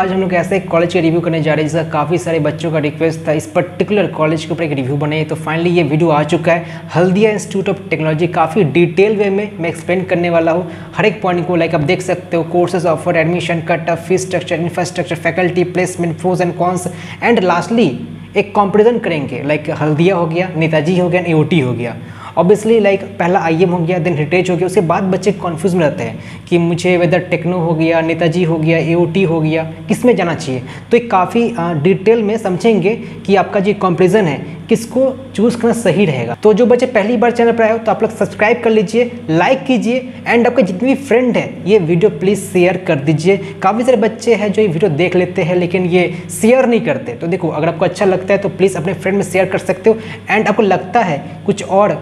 आज हम लोग ऐसे एक कॉलेज का रिव्यू करने जा रहे हैं, जिसका काफ़ी सारे बच्चों का रिक्वेस्ट था। इस पर्टिकुलर कॉलेज के ऊपर एक रिव्यू बने तो फाइनली ये वीडियो आ चुका है। हल्दिया इंस्टीट्यूट ऑफ़ टेक्नोलॉजी काफ़ी डिटेल वे में मैं एक्सप्लेन करने वाला हूँ। हर एक पॉइंट को लाइक आप देख सकते हो courses offer admission cut off fees structure infrastructure faculty placement pros and cons and lastly एक कॉम्पेरिजन करेंगे। लाइक हल्दिया हो गया, नेताजी हो गया ए हो गया। ऑब्वियसली लाइक पहला आईएम हो गया देन हिटेज हो गया, उसके बाद बच्चे कन्फ्यूज़ में रहते हैं कि मुझे वेदर टेक्नो हो गया, नेताजी हो गया एओटी हो गया, किसमें जाना चाहिए? तो एक काफ़ी डिटेल में समझेंगे कि आपका जो कंपेरिजन है, किसको चूज़ करना सही रहेगा। तो जो बच्चे पहली बार चैनल पर आए हो तो आप लोग सब्सक्राइब कर लीजिए लाइक कीजिए एंड आपके जितने भी फ्रेंड है, ये वीडियो प्लीज़ शेयर कर दीजिए। काफ़ी सारे बच्चे हैं जो ये वीडियो देख लेते हैं, लेकिन ये शेयर नहीं करते। तो देखो, अगर आपको अच्छा लगता है तो प्लीज़ अपने फ्रेंड में शेयर कर सकते हो एंड आपको लगता है कुछ और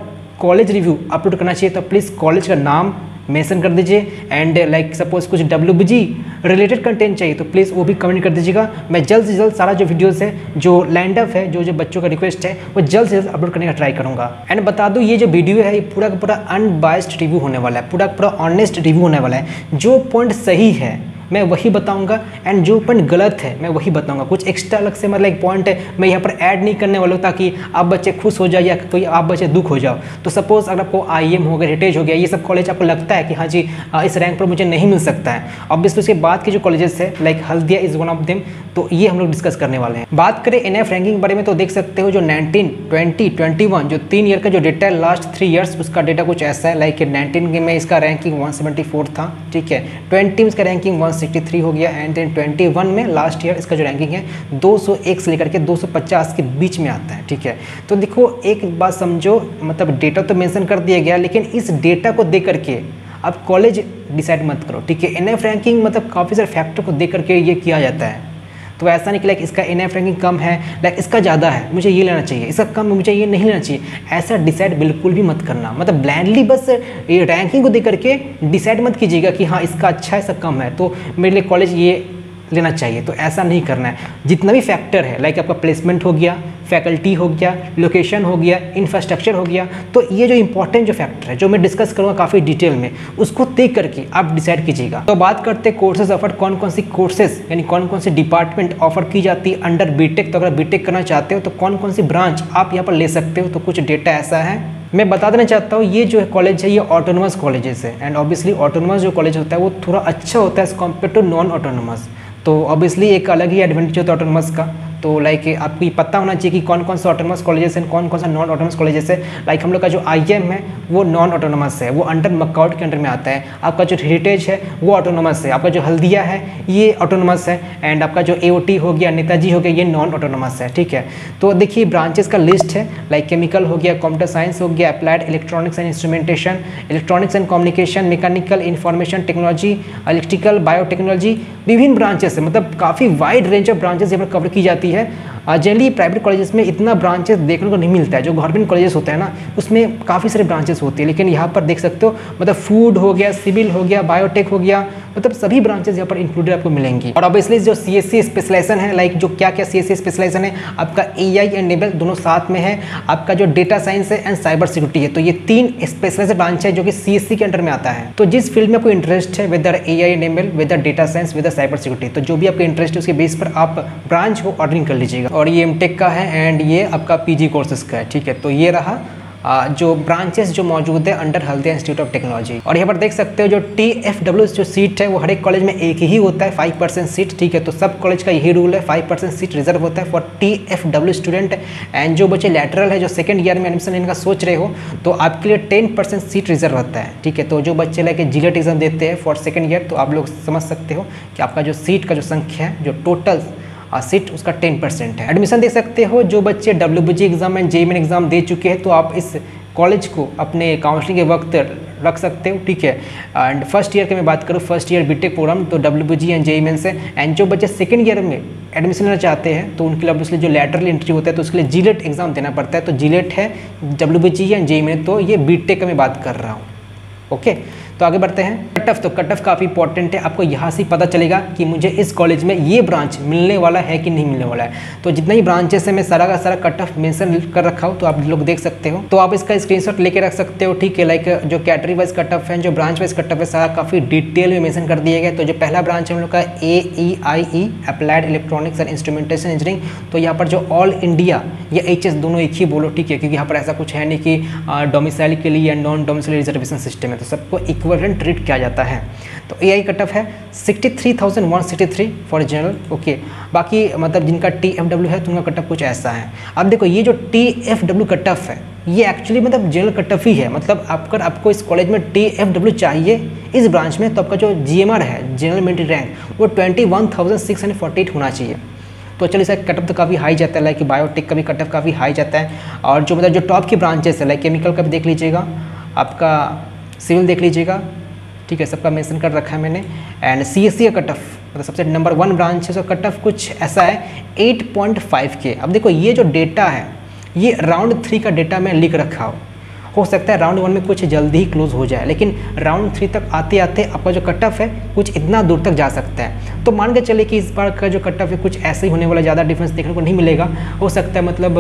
कॉलेज रिव्यू अपलोड करना चाहिए तो प्लीज़ कॉलेज का नाम मेंशन कर दीजिए एंड लाइक सपोज़ कुछ डब्ल्यूबीजी रिलेटेड कंटेंट चाहिए तो प्लीज़ वो भी कमेंट कर दीजिएगा। मैं जल्द से जल्द सारा जो वीडियोस है, जो लैंड अप है, जो जो बच्चों का रिक्वेस्ट है, वो जल्द से जल्द अपलोड करने का ट्राई करूँगा। एंड बता दूँ, ये जो वीडियो है, ये पूरा का पूरा अनबायस्ड रिव्यू होने वाला है, पूरा का पूरा ऑनेस्ट रिव्यू होने वाला है। जो पॉइंट सही है मैं वही बताऊँगा एंड जो पॉइंट गलत है, मैं वही बताऊँगा। कुछ एक्स्ट्रा अलग से मतलब एक पॉइंट है, मैं यहाँ पर ऐड नहीं करने वाला हूँ ताकि आप बच्चे खुश हो जाए या कोई आप बच्चे दुख हो जाओ। तो सपोज़ अगर आपको आई एम हो गया हेरिटेज हो गया, ये सब कॉलेज आपको लगता है कि हाँ जी इस रैंक पर मुझे नहीं मिल सकता है। ऑब्वियसली उसके बाद के जो कॉलेजेस है like Haldia is one of them तो ये हम लोग डिस्कस करने वाले हैं। बात करें एन एफ़ रैंकिंग बारे में तो देख सकते हो जो नाइनटीन ट्वेंटी ट्वेंटी वन जो तीन ईयर का जो डेटा है लास्ट थ्री ईयर्स उसका डेटा कुछ ऐसा है लाइक नाइनटीन में इसका रैंकिंग वन था, ठीक है? ट्वेंटी में इसका रैंकिंग वन हो गया एंड देन 21 में लास्ट ईयर इसका जो रैंकिंग है 201 से लेकर के 250 के बीच में आता है, ठीक है? तो देखो, एक बात समझो मतलब डेटा तो मेंशन कर दिया गया, लेकिन इस डेटा को देख करके अब कॉलेज डिसाइड मत करो, ठीक है? एन रैंकिंग मतलब काफ़ी सारे फैक्टर को देख करके ये किया जाता है। तो ऐसा नहीं कि लाइक इसका एनएफ रैंकिंग कम है लाइक इसका ज़्यादा है, मुझे ये लेना चाहिए, इसका कम मुझे ये नहीं लेना चाहिए। ऐसा डिसाइड बिल्कुल भी मत करना मतलब ब्लैंडली बस ये रैंकिंग को देख करके डिसाइड मत कीजिएगा कि हाँ इसका अच्छा है, इसका कम है तो मेरे लिए कॉलेज ये लेना चाहिए तो ऐसा नहीं करना है। जितना भी फैक्टर है लाइक आपका प्लेसमेंट हो गया फैकल्टी हो गया, लोकेशन हो गया इंफ्रास्ट्रक्चर हो गया तो ये जो इंपॉर्टेंट जो फैक्टर है, जो मैं डिस्कस करूँगा काफ़ी डिटेल में, उसको देख करके आप डिसाइड कीजिएगा। तो बात करते हैं कोर्सेज ऑफ़र कौन कौन सी कोर्सेज यानी कौन कौन सी डिपार्टमेंट ऑफ़र की जाती है अंडर बीटेक तो अगर बीटेक करना चाहते हो तो कौन कौन सी ब्रांच आप यहाँ पर ले सकते हो? तो कुछ डेटा ऐसा है। मैं बता देना चाहता हूँ, ये जो कॉलेज है, ये ऑटोनोमस कॉलेजेस है एंड ऑब्वियसली ऑटोनोमस जो कॉलेज होता है, वो थोड़ा अच्छा होता है as compare to non autonomous तो ऑब्वियसली एक अलग ही एडवांटेज होता है ऑटोनोमस का। तो लाइक आपको ये पता होना चाहिए कि कौन कौन सा ऑटोनमस कॉलेजेस हैं कौन कौन सा नॉन ऑटोनमस कॉलेजेस है। लाइक हम लोग का जो आईएम है, वो नॉन ऑटोनमस है, वो अंडर मकाउट के अंडर में आता है। आपका जो हेरिटेज है, वो ऑटोनमस है। आपका जो हल्दिया है, ये ऑटोनमस है। एंड आपका जो ए हो गया, नेताजी हो गया, ये नॉन ऑटोनमस है, ठीक है? तो देखिए ब्रांचेस का लिस्ट है। लाइक केमिकल हो गया कंप्यूटर साइंस हो गया applied electronics and instrumentation electronics and communication mechanical information technology electrical biotechnology विभिन्न ब्रांचेस है। मतलब काफ़ी वाइड रेंज ऑफ़ ब्रांचेस यहाँ पर कवर की जाती है जनरली प्राइवेट कॉलेजेस में इतना ब्रांचेस देखने को नहीं मिलता है। जो गवर्नमेंट कॉलेजेस होते हैं ना, उसमें काफ़ी सारे ब्रांचेस होते हैं। लेकिन यहाँ पर देख सकते हो मतलब फ़ूड हो गया सिविल हो गया बायोटेक हो गया मतलब सभी ब्रांचेस यहाँ पर इंक्लूडेड आपको मिलेंगी। और ऑब्वियसली जो सी एस स्पेशलाइजेशन है लाइक जो क्या क्या सी एस स्पेशलाइजेशन है, आपका ए आई एंड नेबल दोनों साथ में है। आपका जो डेटा साइंस है एंड साइबर सिक्योरिटी है। तो ये तीन स्पेशलाइज ब्रांच है जो कि सी एस सी के अंडर में आता है। तो जिस फ़ील्ड में आपको इंटरेस्ट है whether A I and M whether data science whether cyber security तो जो भी आपका इंटरेस्ट है, उसके बेस पर आप ब्रांच को ऑर्डरिंग कर लीजिएगा। और ये एम का है एंड ये आपका पी कोर्सेज का है, ठीक है? तो ये रहा जो ब्रांचेस जो मौजूद है under Haldia Institute of Technology और यहाँ पर देख सकते हो जो टी एफ़ डब्ल्यू जो सीट है, वो हर एक कॉलेज में एक ही होता है फाइव परसेंट सीट ठीक है? तो सब कॉलेज का यही रूल है फाइव परसेंट सीट रिज़र्व होता है for T F W student and जो बच्चे लेटरल है, जो सेकंड ईयर में एडमिशन इनका सोच रहे हो तो आपके लिए टेन परसेंट सीट रिज़र्व होता है, ठीक है? तो जो बच्चे लेके जीलेट एग्ज़ाम देते हैं फॉर सेकेंड ईयर तो आप लोग समझ सकते हो कि आपका जो सीट का जो संख्या है, जो टोटल सीट उसका टेन परसेंट है। एडमिशन दे सकते हो, जो बच्चे W exam and J exam दे चुके हैं तो आप इस कॉलेज को अपने काउंसलिंग के वक्त रख सकते हो, ठीक है? एंड फ़र्स्ट ईयर की मैं बात करूँ फ़र्स्ट ईयर बीटेक प्रोग्राम तो W B G and J से एंड जो बच्चे सेकेंड ईयर में एडमिशन लेना चाहते हैं तो उनके लिए ऑब्वियसली जो लेटरल एंट्री होता है तो उसके लिए जीलेट एग्ज़ाम देना पड़ता है। तो जीलेट है डब्ल्यू जी एंड जे में तो ये बीटेक का मैं बात कर रहा हूँ ओके तो आगे बढ़ते हैं। कट ऑफ़ तो कट ऑफ़ काफ़ी इंपॉर्टेंट है। आपको यहाँ से पता चलेगा कि मुझे इस कॉलेज में ये ब्रांच मिलने वाला है कि नहीं मिलने वाला है। तो जितना ही ब्रांचेस है, मैं सारा का सारा कट ऑफ़ मेंशन कर रखा हूँ तो आप लोग देख सकते हो। तो आप इसका स्क्रीनशॉट लेके रख सकते हो, ठीक है? लाइक जो कैटरी वाइज कट ऑफ़ है, जो ब्रांच वाइज कट ऑफ़ है, सारा काफ़ी डिटेल में मेंशन कर दिया गया तो जो पहला ब्रांच है, हम लोग का A E I E applied electronics and instrumentation engineering तो यहाँ पर जो ऑल इंडिया या एच एस दोनों एक ही बोलो, ठीक है? क्योंकि यहाँ पर ऐसा कुछ है नहीं कि डोमिसाइल के लिए या नॉन डोमिसाइल रिजर्वेशन सिस्टम है। तो सबको इक्वलेंट ट्रीट किया जाता है। तो ए आई कट ऑफ़ है sixty three thousand one sixty three for general okay बाकी मतलब जिनका टी एफ़ डब्ल्यू है तो उनका कट ऑफ़ कुछ ऐसा है। अब देखो, ये जो T F W cut off है, ये एक्चुअली मतलब जनरल कट ऑफ़ ही है। मतलब अगर आपको इस कॉलेज में टी एफ़ डब्ल्यू चाहिए, इस ब्रांच में तो आपका जो जी एम आर है जनरल मिलिट्री रैंक वो twenty one thousand six hundred forty eight होना चाहिए। तो चलिए, इसका कट ऑफ़ तो काफ़ी हाई जाता है लाइक बायोटेक का भी कटअप काफ़ी हाई जाता है। और जो मतलब जो टॉप की ब्रांचेस है लाइक केमिकल का भी देख लीजिएगा, आपका सिविल देख लीजिएगा। ठीक है, सबका मेंशन कर रखा है मैंने। एंड सी एस सी का कट ऑफ़ मतलब सबसे नंबर वन ब्रांच है, उसका कट ऑफ़ कुछ ऐसा है 8.5 के अब देखो, ये जो डेटा है, ये राउंड थ्री का डेटा मैं लिख रखा हूँ। हो सकता है राउंड वन में कुछ जल्दी ही क्लोज हो जाए, लेकिन राउंड थ्री तक आते आते आपका जो कट ऑफ़ है, कुछ इतना दूर तक जा सकता है। तो मान के चले कि इस बार का जो कट ऑफ़ है, कुछ ऐसे ही होने वाला ज़्यादा डिफरेंस देखने को नहीं मिलेगा। हो सकता है मतलब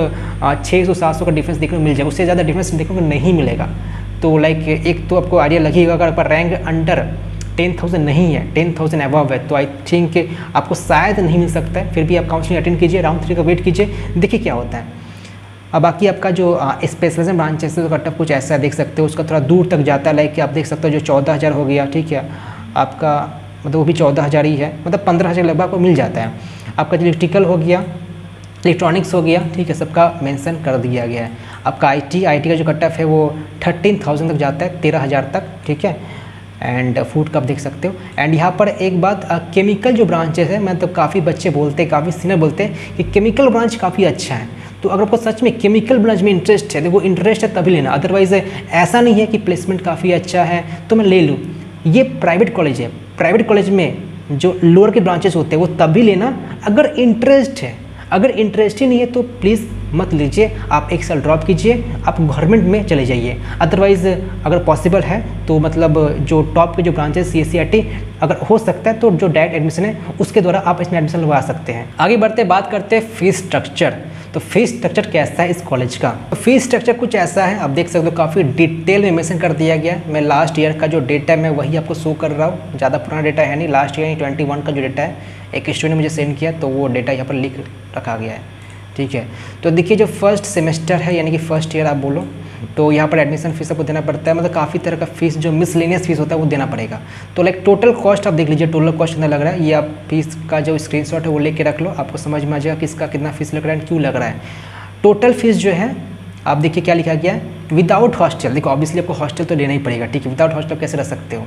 छः सौ, सात सौ का डिफरेंस देखने को मिल जाए, उससे ज़्यादा डिफरेंस देखने को नहीं मिलेगा। तो लाइक एक तो आपको आइडिया लगेगा अगर आपका रैंक अंडर टेन थाउज़ेंड नहीं है टेन थाउज़ेंड अबव है तो आई थिंक आपको शायद नहीं मिल सकता है, फिर भी आप काउंसलिंग अटेंड कीजिए राउंड थ्री का वेट कीजिए, देखिए क्या होता है। अब बाकी आपका जो स्पेशलिज्म ब्रांच है तो कटअप कुछ ऐसा देख सकते हो, उसका थोड़ा दूर तक जाता है लाइक आप देख सकते हो जो चौदह हज़ार हो गया, ठीक है, आपका मतलब वो भी चौदह हज़ार ही है मतलब पंद्रह हज़ार लगभग आपको मिल जाता है। आपका जो इलेक्ट्रिकल हो गया इलेक्ट्रॉनिक्स हो गया, ठीक है, सबका मेंशन कर दिया गया है। आपका आईटी आईटी का जो कट ऑफ़ है वो थर्टीन थाउज़ेंड तक जाता है, तेरह हज़ार तक, ठीक है? एंड फ़ूड का देख सकते हो। एंड यहाँ पर एक बात केमिकल जो ब्रांचेस है, मैं तो काफ़ी बच्चे बोलते हैं काफ़ी सीनियर बोलते हैं कि केमिकल ब्रांच काफ़ी अच्छा है। तो अगर आपको सच में केमिकल ब्रांच में इंटरेस्ट है, देखो इंटरेस्ट है तभी लेना। अदरवाइज़ ऐसा नहीं है कि प्लेसमेंट काफ़ी अच्छा है तो मैं ले लूँ। ये प्राइवेट कॉलेज है। प्राइवेट कॉलेज में जो लोअर के ब्रांचेस होते हैं, वो तभी लेना अगर इंटरेस्ट है। अगर इंटरेस्ट ही नहीं है तो प्लीज़ मत लीजिए, आप एक साल ड्रॉप कीजिए, आप गवर्नमेंट में चले जाइए। अदरवाइज़ अगर पॉसिबल है तो मतलब जो टॉप के जो ब्रांचेस सी एस अगर हो सकता है तो जो डायरेक्ट एडमिशन है, उसके द्वारा आप इसमें एडमिशन लगवा सकते हैं। आगे बढ़ते, बात करते हैं फ़ीस स्ट्रक्चर तो फ़ीस स्ट्रक्चर कैसा है इस कॉलेज का? तो फ़ीस स्ट्रक्चर कुछ ऐसा है, आप देख सकते हो, काफ़ी डिटेल में मेंशन कर दिया गया मैं लास्ट ईयर का जो डेटा है, मैं वही आपको शो कर रहा हूँ। ज़्यादा पुराना डेटा है नहीं लास्ट ईयर ट्वेंटी वन का जो डेटा है, एक स्टूडेंट ने मुझे सेंड किया तो वो डेटा यहाँ पर लिख रखा गया है। ठीक है? तो देखिए, जो फ़र्स्ट सेमेस्टर है, यानी कि फ़र्स्ट ईयर आप बोलो तो यहाँ पर एडमिशन फ़ीस आपको देना पड़ता है। मतलब काफ़ी तरह का फ़ीस जो मिसलेनियस फ़ीस होता है, वो देना पड़ेगा। तो लाइक टोटल कॉस्ट आप देख लीजिए टोटल कॉस्ट कितना लग रहा है? ये आप फ़ीस का जो स्क्रीन है, वो लेके रख लो। आपको समझ में आ जाएगा किसका कितना फ़ीस लग रहा है क्यों लग रहा है। टोटल फ़ीस जो है, आप देखिए क्या लिखा गया है। विदाउट हॉस्टल देखो ऑब्वियसली आपको हॉस्टल तो लेना ही पड़ेगा, ठीक है? विदाउट हॉस्टल कैसे रह सकते हो?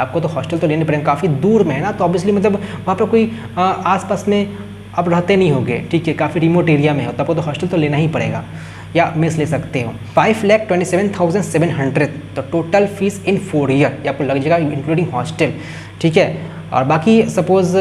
आपको तो हॉस्टल तो लेने पड़ेगा। काफ़ी दूर में है ना तो ऑब्वियसली मतलब वहाँ पर कोई आसपास में आप रहते नहीं होंगे, ठीक है, काफ़ी रिमोट एरिया में हो, तब तो हॉस्टल तो लेना ही पड़ेगा, या मेस ले सकते हो। Five lakh twenty seven thousand seven hundred तो total fees in four year या आपको लग जाएगा इंक्लूडिंग हॉस्टल ठीक है? और बाकी सपोज़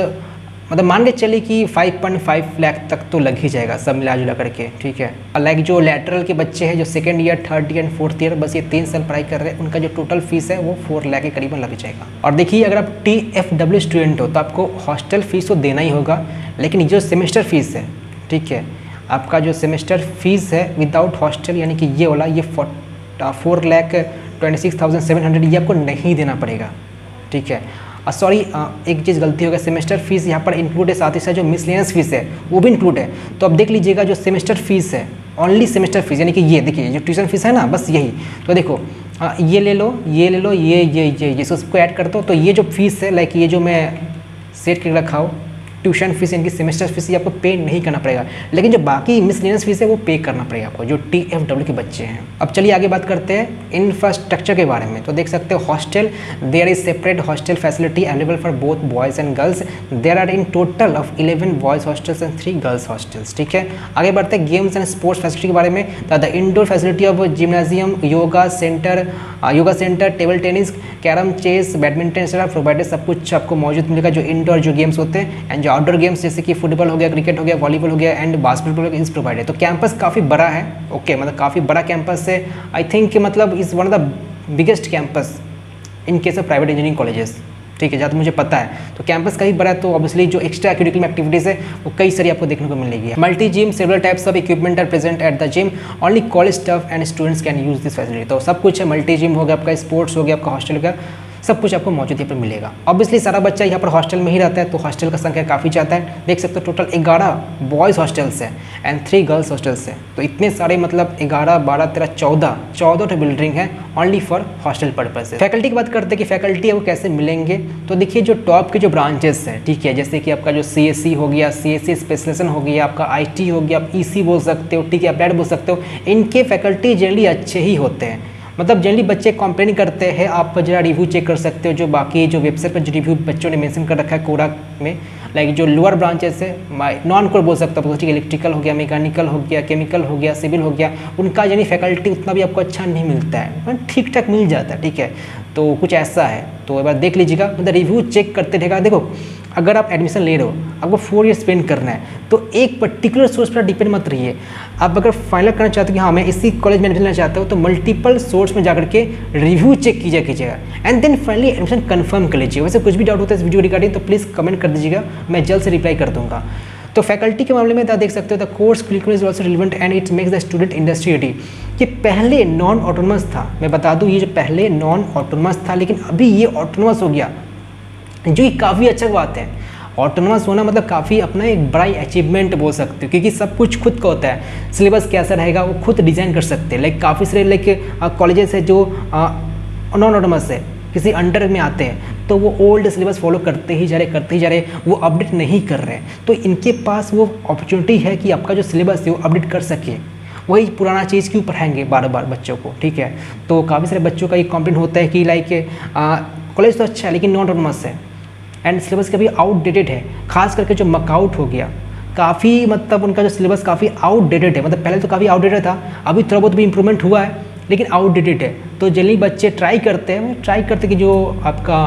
मतलब मान के चलिए कि 5.5 लाख तक तो लग ही जाएगा सब मिला जुला करके, ठीक है? और लाइक जो लेटरल के बच्चे हैं, जो second year third year fourth year बस ये तीन साल पढ़ाई कर रहे हैं, उनका जो टोटल फ़ीस है वो फोर लाख के करीबन लग जाएगा। और देखिए, अगर आप टी एफ़ डब्ल्यू स्टूडेंट हो तो आपको हॉस्टल फ़ीस तो देना ही होगा, लेकिन जो सेमेस्टर फ़ीस है, ठीक है? आपका जो सेमेस्टर फ़ीस है विदाउट हॉस्टल यानी कि ये वाला, ये four lakh twenty six thousand seven hundred ये आपको नहीं देना पड़ेगा, ठीक है? सॉरी एक चीज़ गलती हो गया सेमेस्टर फ़ीस यहाँ पर इंक्लूड है साथ ही साथ जो मिसलेनियस फ़ीस है वो भी इंक्लूड है। तो अब देख लीजिएगा जो सेमेस्टर फ़ीस है ओनली सेमेस्टर फ़ीस यानी कि ये देखिए जो ट्यूशन फ़ीस है ना बस यही। तो देखो आ, ये ले लो ये ले लो ये ये ये ये सबको ऐड कर दो। तो ये जो फ़ीस है लाइक ये जो मैं सेट कर रखा हूँ ट्यूशन फ़ीस, इनकी सेमेस्टर फ़ीस, ये आपको पे नहीं करना पड़ेगा। लेकिन जो बाकी मिसलेनियस फ़ीस है, वो पे करना पड़ेगा आपको, जो टी एफ़ डब्ल्यू के बच्चे हैं। अब चलिए आगे बात करते हैं इंफ्रास्ट्रक्चर के बारे में। तो देख सकते हो hostel there is separate hostel facility available for both boys and girls there are in total of eleven boys hostels and three girls hostels ठीक है? आगे बढ़ते हैं गेम्स एंड स्पोर्ट्स फैसिलिटी के बारे में। The indoor facility of gymnasium yoga centre yoga centre table tennis carrom chess badminton provided सब कुछ आपको मौजूद मिलेगा, जो इंडोर जो गेम्स होते हैं एंड जो आउटडोर गेम्स जैसे कि फुटबॉल हो गया क्रिकेट हो गया वॉलीबॉल हो गया एंड बास्केटबॉल इज़ प्रोवाइड है। तो कैंपस काफ़ी बड़ा है। ओके okay, मतलब काफ़ी बड़ा कैंपस है। आई थिंक मतलब is one of the biggest campus in case of private engineering colleges ठीक है जहाँ तो मुझे पता है। तो कैंपस कहीं बड़ा है तो ऑब्वियसली जो एक्स्ट्रा करिकुलम एक्टिविटीज़ है वो कई सारी आपको देखने को मिलेगी। Multi gym several types of equipment are present at the gym only college staff and students can use this facility तो सब कुछ है मल्टी जिम हो गया आपका स्पोर्ट्स हो गया आपका हॉस्टल हो गया। सब कुछ आपको मौजूद यहाँ पर मिलेगा। ऑब्वियसली सारा बच्चा यहाँ पर हॉस्टल में ही रहता है तो हॉस्टल का संख्या काफ़ी ज़्यादा है। देख सकते हो टोटल ग्यारह बॉयज़ हॉस्टल्स है एंड थ्री गर्ल्स हॉस्टल्स हैं। तो इतने सारे मतलब ग्यारह, बारह, तेरह, चौदह चौदह तो बिल्डिंग है only for hostel purpose faculty की बात करते हैं कि फैकल्टी है वो कैसे मिलेंगे तो देखिए जो टॉप के जो ब्रांचेस हैं, ठीक है, जैसे कि आपका जो सी हो गया सी एस स्पेशलाइजेशन हो गया, आपका आईटी हो गया, आप ई e बोल सकते हो, ठीक है अप्लाइड बोल सकते हो, इनके फैकल्टी जनरली अच्छे ही होते हैं। मतलब जनरली बच्चे कंप्लेन करते हैं, आप जरा रिव्यू चेक कर सकते हो, जो बाकी जो वेबसाइट पर जो रिव्यू बच्चों ने मेंशन कर रखा है कोरा में लाइक जो लोअर ब्रांचेस है नॉन कोर बोल सकते हो ठीक है इलेक्ट्रिकल हो गया मैकेनिकल हो गया केमिकल हो गया सिविल हो गया, उनका यानी फैकल्टी उतना भी आपको अच्छा नहीं मिलता है ठीक ठाक मिल जाता है, ठीक है तो कुछ ऐसा है तो एक बार देख लीजिएगा मतलब रिव्यू चेक करते रहेगा, देखो, अगर आप एडमिशन ले रहे हो, आपको फोर ईयर स्पेंड करना है तो एक पर्टिकुलर सोर्स पर डिपेंड मत रहिए। आप अगर फाइनल करना चाहते हो कि हाँ मैं इसी कॉलेज में एडमिशन लेना चाहता हूँ तो मल्टीपल सोर्स में जाकर के रिव्यू चेक कीजिए, कीजिएगा। And then finally admission confirm कर लीजिए वैसे कुछ भी डाउट होता है इस वीडियो रिगार्डिंग तो प्लीज़ कमेंट कर दीजिएगा। मैं जल्द से रिप्लाई कर दूँगा। तो फैकल्टी के मामले में आप देख सकते हो the course curriculum is also relevant and it makes the student industry ready ये पहले नॉन ऑटोनमस था। मैं बता दूँ, ये जो पहले नॉन ऑटोनमस था, लेकिन अभी ये ऑटोनमस हो गया। जो ये काफ़ी अच्छा बात है। ऑटोनमस होना मतलब काफ़ी अपना एक बड़ा अचीवमेंट बोल सकते हो, क्योंकि सब कुछ खुद का होता है। सिलेबस कैसा रहेगा, वो खुद डिज़ाइन कर सकते हैं। लाइक काफ़ी सारे लाइक कॉलेजेस है जो नॉन ऑटोनमस है, किसी अंडर में आते हैं तो वो ओल्ड सिलेबस फॉलो करते ही जा रहे, करते ही जा रहे, वो अपडेट नहीं कर रहे तो इनके पास वो अपॉर्चुनिटी है कि आपका जो सिलेबस है, वो अपडेट कर सके। वही पुराना चीज़ क्यों पढ़ाएँगे बार बार बच्चों को, ठीक है? तो काफ़ी सारे बच्चों का ये कॉम्प्लेंट होता है कि लाइक कॉलेज तो अच्छा है, लेकिन नॉन ऑटोनमस है। एंड सिलेबस कभी आउटडेटेड है, खास करके जो मकआउट हो गया। काफ़ी मतलब उनका जो सिलेबस काफ़ी आउटडेटेड है। मतलब पहले तो काफ़ी आउटडेटेड था, अभी थोड़ा बहुत भी इंप्रूवमेंट हुआ है, लेकिन आउटडेटेड है। तो जल्दी बच्चे ट्राई करते हैं ट्राई करते कि जो आपका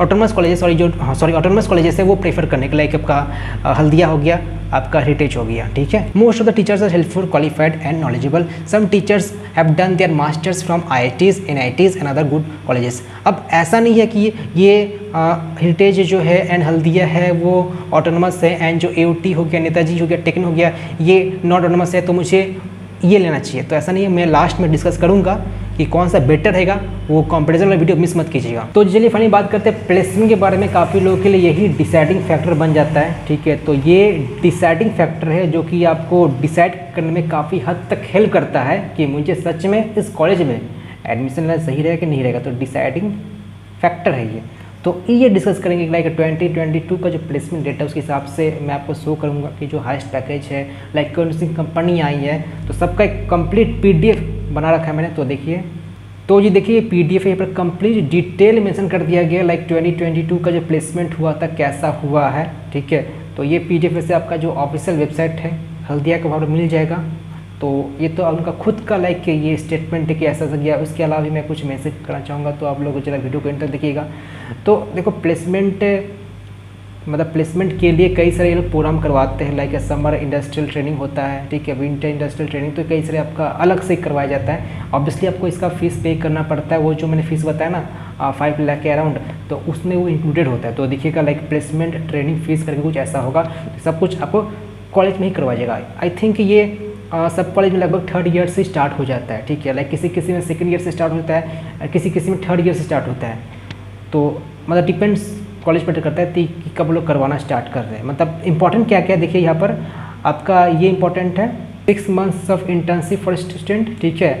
ऑटोनमस कॉलेज सॉरी जो सॉरी ऑटोनमस कॉलेजेस है, वो प्रेफर करने के लाइक आपका हल्दिया हो गया। आपका हेरिटेज हो गया, ठीक है? Most of the teachers are helpful qualified and knowledgeable some teachers have done their masters from I I Ts and other good colleges अब ऐसा नहीं है कि ये हेरिटेज जो है एंड हल्दिया है, वो ऑटोनमस है एंड जो ए हो गया, नेताजी हो गया टेक्न हो गया, ये नॉट ऑटोनमस है तो मुझे ये लेना चाहिए। तो ऐसा नहीं है, मैं लास्ट में डिस्कस करूँगा। कि कौन सा बेटर रहेगा, वो कंपेरिजन वाला वीडियो मिस मत कीजिएगा। तो चलिए फाइनली बात करते हैं प्लेसमेंट के बारे में। काफ़ी लोगों के लिए यही डिसाइडिंग फैक्टर बन जाता है, ठीक है? तो ये डिसाइडिंग फैक्टर है जो कि आपको डिसाइड करने में काफ़ी हद तक हेल्प करता है कि मुझे सच में इस कॉलेज में एडमिशन लेना सही रहेगा कि नहीं रहेगा। तो डिसाइडिंग फैक्टर है ये। तो ये डिस्कस करेंगे लाइक ट्वेंटी ट्वेंटी टू का जो प्लेसमेंट डेटा उसके हिसाब से मैं आपको शो करूँगा कि जो हाइस्ट पैकेज है लाइक कौन सी कंपनी आई है। तो सबका एक कंप्लीट पीडीएफ बना रखा है मैंने तो देखिए। तो ये देखिए पी डी एफ़ यहाँ पर कंप्लीट डिटेल मेंशन कर दिया गया लाइक 2022 का जो प्लेसमेंट हुआ था, कैसा हुआ है, ठीक है? तो ये पी डी एफ़ से आपका जो ऑफिशियल वेबसाइट है, हल्दिया का वहाँ पर मिल जाएगा। तो ये तो उनका खुद का लाइक के ये स्टेटमेंट है कि ऐसा ऐसा गया, उसके अलावा भी मैं कुछ मैसेज करना चाहूँगा तो आप लोग जरा वीडियो को इंटर देखिएगा। तो देखो प्लेसमेंट मतलब प्लेसमेंट के लिए कई सारे ये लोग प्रोग्राम करवाते हैं लाइक समर इंडस्ट्रियल ट्रेनिंग होता है ठीक है विंटर इंडस्ट्रियल ट्रेनिंग तो कई सारे आपका अलग से करवाया जाता है। ऑब्वियसली आपको इसका फ़ीस पे करना पड़ता है वो जो मैंने फ़ीस बताया ना फाइव लाख के अराउंड तो उसमें वो इंक्लूडेड होता है। तो देखिएगा लाइक प्लेसमेंट ट्रेनिंग फ़ीस करके कुछ ऐसा होगा सब कुछ आपको कॉलेज में ही करवाइएगा आई थिंक ये आ, सब कॉलेज में लगभग थर्ड ईयर से स्टार्ट हो जाता है ठीक है। लाइक किसी किसी में सेकेंड ईयर से स्टार्ट होता है किसी किसी में थर्ड ईयर से स्टार्ट होता है। तो मतलब डिपेंड्स कॉलेज मैटर करता है कि कब लोग करवाना स्टार्ट कर रहे हैं। मतलब इंपॉर्टेंट क्या क्या देखिए यहाँ पर, आपका ये इंपॉर्टेंट है six months of internship for student ठीक है?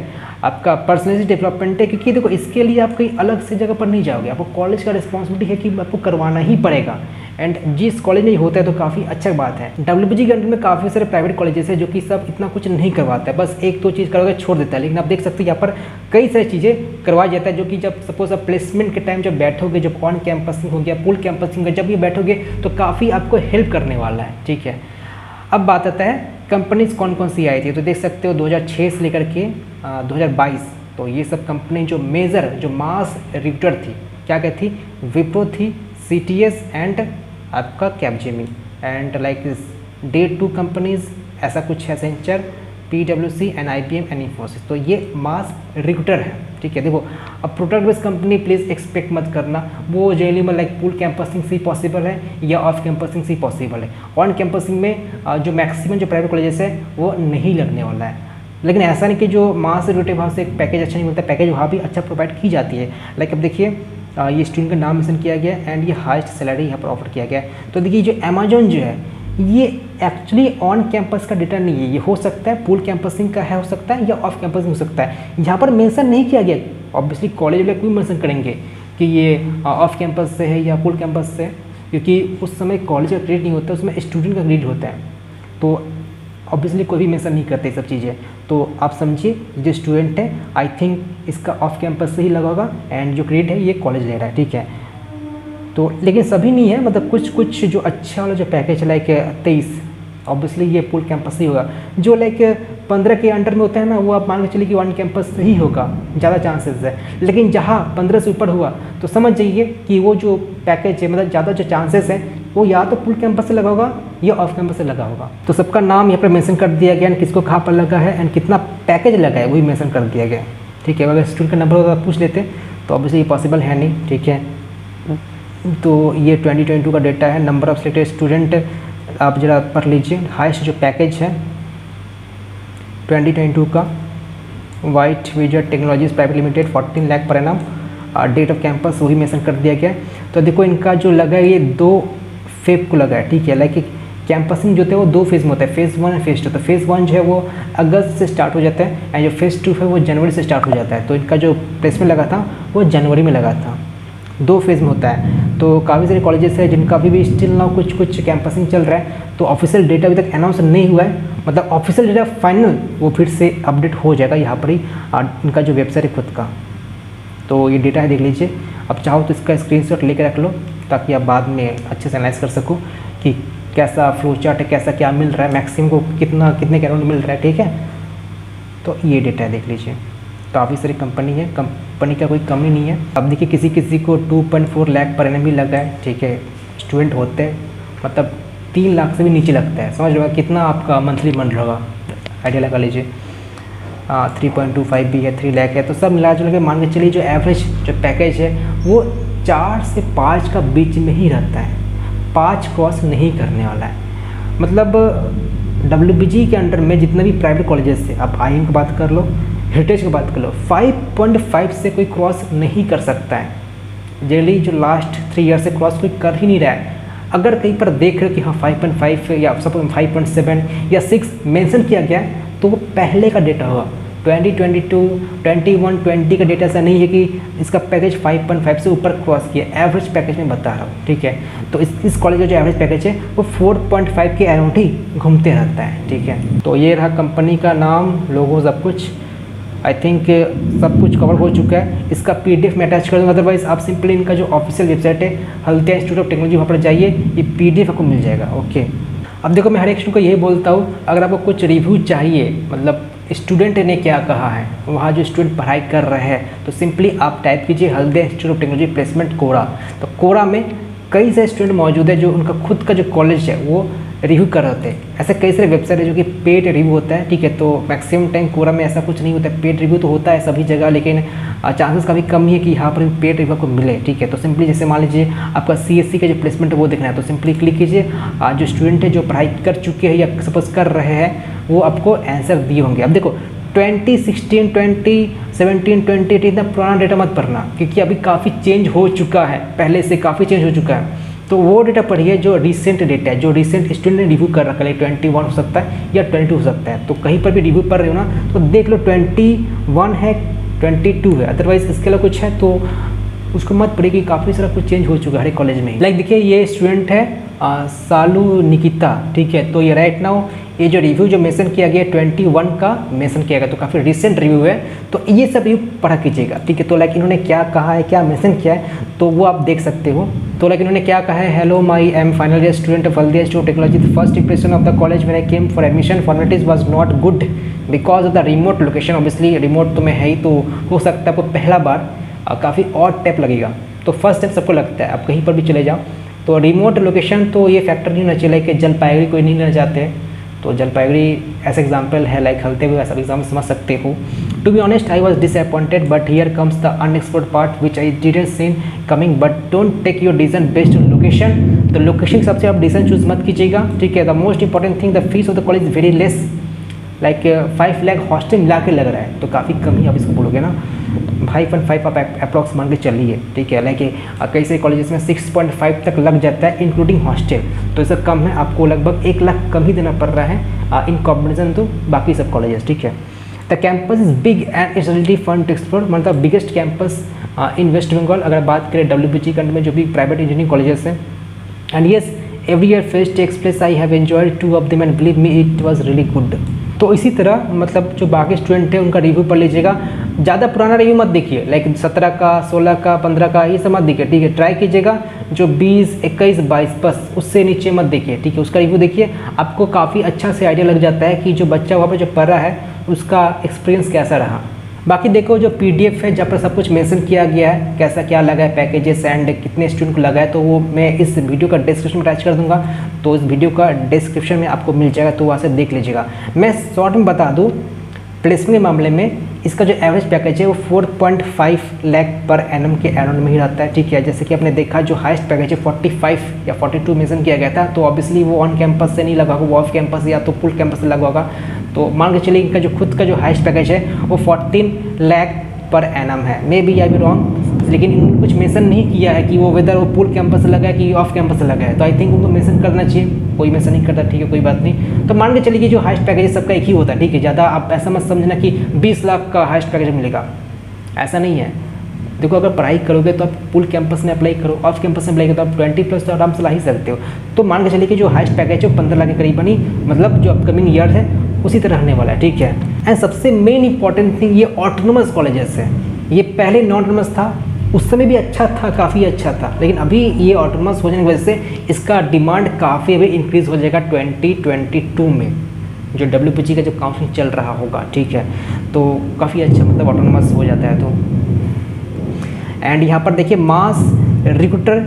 आपका पर्सनलिटी डेवलपमेंट है, क्योंकि देखो इसके लिए आप कहीं अलग से जगह पर नहीं जाओगे। आपको कॉलेज का रिस्पॉन्सिबिलिटी है कि आपको करवाना ही पड़ेगा। एंड जिस कॉलेज में होता है तो काफ़ी अच्छा बात है। डब्ल्यू के अंडर में काफ़ी सारे प्राइवेट कॉलेजेस है जो कि सब इतना कुछ नहीं करवाता। है बस एक दो चीज़ करवाकर छोड़ देता है। लेकिन आप देख सकते हैं यहाँ पर कई सारी चीज़ें करवाया जाता है जो कि जब सपोज़ आप प्लेसमेंट के टाइम जब बैठोगे जब ऑन कैंपसिंग हो गया फुल कैंपसिंग जब ये बैठोगे तो काफ़ी आपको हेल्प करने वाला है। ठीक है? अब बात आता है कंपनीज़ कौन कौन सी आई थी? तो देख सकते हो 2006 से लेकर के आ, 2022 तो ये सब कंपनी जो मेजर जो मास रिक्टर थी क्या क्या थी? विप्रो थी सीटीएस एंड आपका Capgemini and like day two companies ऐसा कुछ है Accenture P W C and I B M and Infosys तो ये मास रिक्रूटर है, ठीक है? देखो, अब product based company please expect मत करना। वो जनरली में लाइक पूल कैंपसिंग से पॉसिबल है या ऑफ़ कैंपसिंग से पॉसिबल है। ऑन कैंपसिंग में जो मैक्सिमम जो प्राइवेट कॉलेजेस है, वो नहीं लगने वाला है। लेकिन ऐसा नहीं कि जो मास रिलेटिव वहाँ से एक पैकेज अच्छा नहीं मिलता पैकेज वहाँ भी अच्छा प्रोवाइड की जाती है। लाइक अब देखिए ये स्टूडेंट का नाम मेंशन किया गया एंड ये हाइस्ट सैलरी यहाँ पर ऑफ़र किया गया। तो देखिए जो अमेजोन जो है, ये एक्चुअली ऑन कैंपस का डेटा नहीं है। ये हो सकता है पूल कैंपसिंग का है, हो सकता है, या ऑफ़ कैंपसिंग हो सकता है। यहाँ पर मेंशन नहीं किया गया। ऑब्वियसली कॉलेज वाले कोई मेंशन करेंगे कि ये ऑफ़ कैंपस से है या पूल कैंपस से क्योंकि उस समय कॉलेज का क्रेडिट नहीं होता, उसमें स्टूडेंट का क्रेडिट होता है। तो ऑब्वियसली कोई भी मेंशन नहीं करते सब चीज़ें। तो आप समझिए जो स्टूडेंट है आई थिंक इसका ऑफ़ कैंपस से ही लगा होगा एंड जो क्रेडिट है, ये कॉलेज ले रहा है, ठीक है? तो लेकिन सभी नहीं है मतलब कुछ कुछ जो अच्छा वाला जो पैकेज है लाइक तेईस ऑब्वियसली ये पुल कैंपस ही होगा। जो लाइक पंद्रह के अंडर में होता है ना, वो आप मान के चलिए कि वन कैंपस से ही होगा, ज़्यादा चांसेस है। लेकिन जहाँ पंद्रह से ऊपर हुआ तो समझ जाइए कि वो जो पैकेज है मतलब ज़्यादा जो चांसेस है वो या तो फुल कैंपस से लगा होगा या ऑफ़ कैंपस से लगा होगा। तो सबका नाम यहाँ पर मैंसन कर दिया गया एंड किसको कहाँ पर लगा है एंड कितना पैकेज लगा है, वही मैंसन कर दिया गया। ठीक है, अगर स्टूडेंट का नंबर होता तो पूछ लेते तो ऑब्वियसली ये पॉसिबल है नहीं। ठीक है तो ये ट्वेंटी का डेटा है। नंबर ऑफ़ सिलेक्टेड स्टूडेंट आप ज़रा पढ़ लीजिए। हाइस्ट जो पैकेज है 2022 का white wizer technologies private limited 14 lakh per annum data off campus वही मेंशन कर दिया गया। तो देखो इनका जो लगा है, ये दो फेब को लगा है, ठीक है? लाइक कैंपसिंग जो थे वो दो फ़ेज़ में होता है फ़ेज़ वन फ़ेज़ टू तो फ़ेज़ वन जो है वो अगस्त से स्टार्ट हो जाता है एंड जो फ़ेज़ टू है वो जनवरी से स्टार्ट हो जाता है. तो इनका जो प्लेसमेंट लगा था, वो जनवरी में लगा था. दो फ़ेज़ में होता है. तो काफ़ी सारे कॉलेजेस है जिनका अभी भी स्टिल ना कुछ कुछ कैंपसिंग चल रहा है. तो ऑफिशियल डेटा अभी तक अनाउंस नहीं हुआ है. मतलब ऑफिशियल डेटा फाइनल वो फिर से अपडेट हो जाएगा यहाँ पर ही इनका जो वेबसाइट है खुद का. तो ये डेटा है, देख लीजिए. अब चाहो तो इसका स्क्रीन शॉट लेकर रख लो. ताकि आप बाद में अच्छे से एनालाइज कर सको कि कैसा फ्लो चार्ट है, कैसा क्या मिल रहा है मैक्सिमम को कितना, कितने के मिल रहा है, ठीक है? तो ये डेटा है देख लीजिए। काफ़ी सारी कंपनी है कंपनी का कोई कमी नहीं है। अब देखिए किसी किसी को 2.4 लाख पर एन भी लगा है, ठीक है? स्टूडेंट होते हैं मतलब तीन लाख से भी नीचे लगता है, समझ लो कितना आपका मंथली बन रहा आइडिया लगा लीजिए। थ्री पॉइंट टू फाइव भी है थ्री लैख है तो सब मिला जुला के मान के चलिए, जो एवरेज जो पैकेज है, वो चार से पाँच का बीच में ही रहता है। पाँच क्रॉस नहीं करने वाला है। मतलब डब्ल्यू के अंडर में जितने भी प्राइवेट कॉलेजेस है, आप आई की बात कर लो हेरिटेज की बात कर लो 5.5 से कोई क्रॉस नहीं कर सकता है। जनरली जो लास्ट थ्री ईयर से क्रॉस कोई कर ही नहीं रहा है। अगर कहीं पर देख रहे हो कि हाँ 5.5 या सपोज़ 5.7 या 6 मेंशन किया गया तो वो पहले का डेटा होगा। 2022, 21, 20 का डेटा ऐसा नहीं है कि इसका पैकेज 5.5 से ऊपर क्रॉस किया एवरेज पैकेज में बता रहा हूँ ठीक है? तो इस इस कॉलेज का जो एवरेज पैकेज है वो 4.5 के अराउंड ही घूमते रहता है ठीक है? तो ये रहा कंपनी का नाम लोगो सब कुछ। आई थिंक सब कुछ कवर हो चुका है। इसका पी डी एफ़ मैं अटैच कर दूँगा अदरवाइज़ आप सिंपली इनका जो ऑफिशियल वेबसाइट है हल्दिया इंस्टीट्यूट ऑफ़ टेक्नोलॉजी वहाँ पर जाइए ये पी डी एफ़ आपको मिल जाएगा ओके अब देखो मैं हर एक स्टूडेंट को यही बोलता हूँ अगर आपको कुछ रिव्यू चाहिए मतलब स्टूडेंट ने क्या कहा है? वहाँ जो स्टूडेंट पढ़ाई कर रहे हैं तो सिंपली आप टाइप कीजिए Haldia Institute of Technology placement Quora. तो कोरा में कई सारे स्टूडेंट मौजूद है जो उनका खुद का जो कॉलेज है, वो रिव्यू कर रहे थे। ऐसे कई सारे वेबसाइट है जो कि पेड रिव्यू होता है, ठीक है? तो मैक्सिमम टाइम कोरा में ऐसा कुछ नहीं होता है। पेड रिव्यू तो होता है सभी जगह, लेकिन चांसेस काफ़ी कम ही है कि यहाँ पर पेड रिव्यू को मिले, ठीक है? तो सिंपली जैसे मान लीजिए आपका सीएससी का जो प्लेसमेंट है, वो देखना है। तो सिंपली क्लिक कीजिए। जो स्टूडेंट है जो पढ़ाई कर चुके हैं या सपोज़ कर रहे हैं वो आपको आंसर दिए होंगे। अब देखो 2016, 20, 17, 20 इतना पुराना डेटा मत पढ़ना क्योंकि अभी काफ़ी चेंज हो चुका है पहले से काफ़ी चेंज हो चुका है। तो वो डेटा पढ़िए जो रिसेंट डेटा है जो रिसेंट स्टूडेंट ने रिव्यू कर रखा है ट्वेंटी वन हो सकता है या ट्वेंटी हो सकता है। तो कहीं पर भी रिव्यू पढ़ रहे हो ना तो देख लो ट्वेंटी वन है ट्वेंटी टू है। अदरवाइज़ इसके अलावा कुछ है तो उसको मत पड़ेगी काफ़ी सारा कुछ चेंज हो चुका है हर कॉलेज में लाइक देखिए ये स्टूडेंट है सालू निकिता, ठीक है? तो ये राइट नाउ ये जो रिव्यू जो मेंशन किया गया ट्वेंटी वन का मेंशन किया गया तो काफ़ी रिसेंट रिव्यू है। तो ये सब रिव्यू पढ़ा कीजिएगा, ठीक है? तो लाइक इन्होंने क्या कहा है, क्या मेंशन किया है तो वो आप देख सकते हो। तो लाइक इन्होंने क्या कहा है hello my am final year student of Haldia student technology the first impression of the college में I came for admission formalities was not good because of the remote location obviously remote तो मैं है ही तो हो सकता है आपको पहला बार काफ़ी और टैप लगेगा। तो फ़र्स्ट स्टेप सबको लगता है, आप कहीं पर भी चले जाओ तो रिमोट लोकेशन तो ये फैक्टर नहीं होना चाहिए कि जलपाईगुड़ी कोई नहीं लेना चाहते तो जलपाईगुड़ी ऐसा एग्ज़ाम्पल है लाइक हलते हुए ऐसा एग्ज़ाम्पल समझ सकते हो। To be honest I was disappointed but here comes the unexplored part which I didn't seen coming but don't take your decision based on location तो लोकेशन के से आप डिसीज़न चूज़ मत कीजिएगा, ठीक है? The most important thing the fees of the college very less like five lakh hostel मिला के लग रहा है तो काफ़ी कम ही आप इसको बोलोगे ना। फाइव पॉइंट फाइव आप अप्रॉक्स मान के चलिए, ठीक है? लाइक कई सारे कॉलेजेस में सिक्स पॉइंट फाइव तक लग जाता है इंक्लूडिंग हॉस्टल तो इससे कम है, आपको लगभग एक लाख कम ही देना पड़ रहा है इन कॉम्बिनेशन टू बाकी सब कॉलेजेस ठीक है? The campus is big and it's relative fun to explore मतलब biggest campus in West Bengal अगर बात करें डब्ल्यू पी जी में, जो भी प्राइवेट इंजीनियरिंग कॉलेजेस हैं। And yes every year fest takes place I have enjoyed two of them and believe me it was really good तो इसी तरह मतलब जो बाकी स्टूडेंट हैं, उनका रिव्यू पढ़ लीजिएगा। ज़्यादा पुराना रिव्यू मत देखिए लाइक सत्रह का, सोलह का, पंद्रह का, ये सब मत देखिए, ठीक है? ट्राई कीजिएगा, जो बीस, इक्कीस, बाईस, बस, उससे नीचे मत देखिए, ठीक है? उसका रिव्यू देखिए, आपको काफ़ी अच्छा से आइडिया लग जाता है कि जो बच्चा वहाँ पर जो पढ़ रहा है, उसका एक्सपीरियंस कैसा रहा। बाकी देखो जो पी डी एफ़ है, जहाँ पर सब कुछ मैंसन किया गया है, कैसा क्या लगा है पैकेजेस एंड कितने स्टूडेंट को लगा है तो वो मैं इस वीडियो का डिस्क्रिप्शन अटैच कर दूँगा। तो इस वीडियो का डिस्क्रिप्शन में आपको मिल जाएगा तो वहाँ से देख लीजिएगा। मैं शॉर्ट में बता दूँ प्लेसमेंट मामले में इसका जो एवरेज पैकेज है वो 4.5 लाख पर एनम के एनम में ही रहता है, ठीक है? जैसे कि आपने देखा, जो हाइस्ट पैकेज है 45 या 42 मेंशन किया गया था तो ऑब्वियसली वो ऑन कैंपस से नहीं लगा होगा, वो ऑफ़ कैंपस या तो फुल कैंपस से लगा होगा। तो मान के चलिए इनका जो खुद का जो हाइस्ट पैकेज है, वो 14 लाख पर एनम है। Maybe I be wrong लेकिन इन्होंने कुछ मेंशन नहीं किया है कि वो वेदर वो पुल कैंपस लगा है कि ऑफ़ कैंपस लगा है। तो आई थिंक उनको मेंशन करना चाहिए। कोई मेंशन नहीं करता, ठीक है, कोई बात नहीं। तो मान के चलिए कि जो हाइस्ट पैकेज सबका एक ही होता है, ठीक है। ज़्यादा आप ऐसा मत समझना कि बीस लाख का हाइस्ट पैकेज मिलेगा। ऐसा नहीं है। देखो, अगर पढ़ाई करोगे तो आप पुल कैंपस में अप्लाई करो ऑफ़ कैंपस में अप्लाई करो तो आप ट्वेंटी प्लस तो आराम से ला ही सकते हो। तो मान के चलिए कि जो हाइस्ट पैकेज है, वो पंद्रह लाख के करीब बनी मतलब जो अपकमिंग ईयर है, उसी तरह रहने वाला है, ठीक है। एंड सबसे मेन इंपॉर्टेंट थिंग ये ऑटोनोमस कॉलेजेस है। ये पहले नॉन ऑटोनमस था उस समय भी अच्छा था, काफ़ी अच्छा था। लेकिन अभी ये ऑटोनमस हो जाने की वजह से इसका डिमांड काफ़ी अभी इंक्रीज़ हो जाएगा 2022 में, जो डब्ल्यू का जो काउंसलिंग चल रहा होगा, ठीक है? तो काफ़ी अच्छा मतलब ऑटोनमस हो जाता है तो। एंड यहाँ पर देखिए मास रिक्रूटर